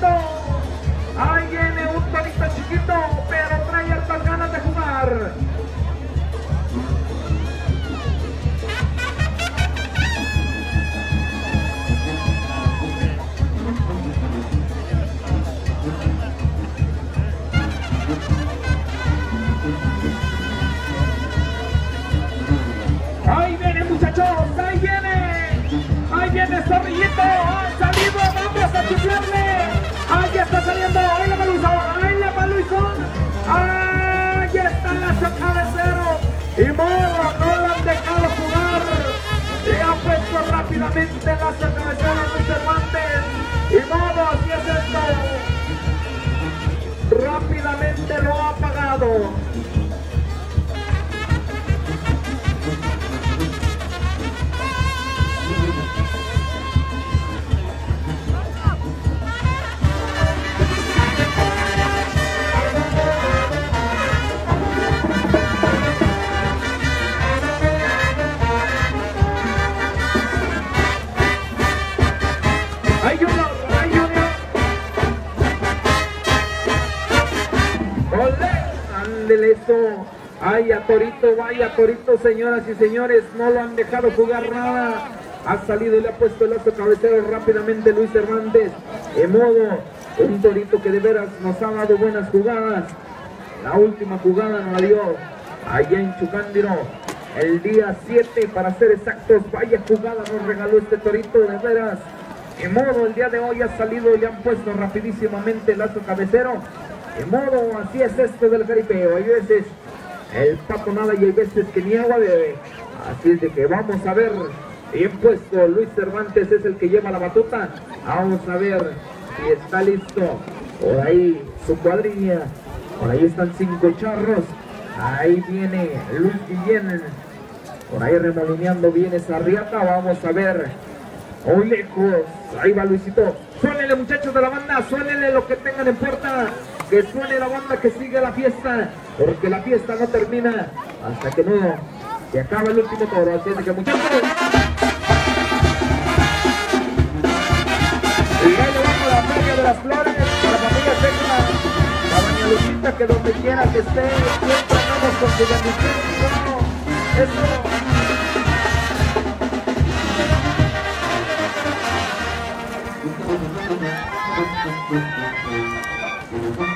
torito. Ahí viene un torito chiquito, pero trae altas ganas de jugar. Ahí viene muchachos, ahí viene. Ahí viene Zorrillito, ha salido, Y modo, no lo han dejado jugar. Le ha puesto rápidamente la cabecero a Luis Cervantes. Y modo, así es esto. Rápidamente lo ha apagado. ¡Ole! ¡Ándele eso! ¡Ay, a Torito! ¡Vaya Torito, señoras y señores! No lo han dejado jugar nada. Ha salido y le ha puesto el lazo cabecero rápidamente Luis Hernández. En modo, un Torito que de veras nos ha dado buenas jugadas. La última jugada nos la dio allá en Chucándiro. El día 7, para ser exactos, vaya jugada nos regaló este Torito de veras. En modo, el día de hoy ha salido y le han puesto rapidísimamente el lazo cabecero. En modo, así es esto del caripeo. Hay veces el pato nada y hay veces que ni agua bebe. Así es de que vamos a ver. Bien puesto, Luis Cervantes es el que lleva la batuta. Vamos a ver si está listo. Por ahí su cuadrilla. Por ahí están cinco charros. Ahí viene Luis Guillén. Por ahí remolineando bien esa riata. Vamos a ver muy lejos. Ahí va Luisito. Suénele muchachos de la banda, suénele lo que tengan en puerta. Que suene la banda, que siga la fiesta. Porque la fiesta no termina hasta que no se acaba el último toro. Así que muchachos. Y ahí le vamos a la feria de las flores, a la familia Tecla, a Doña que donde quiera que esté, siempre andamos con su bendición. Eso.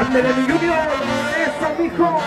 Ándele, mi Junior, eso, mijo,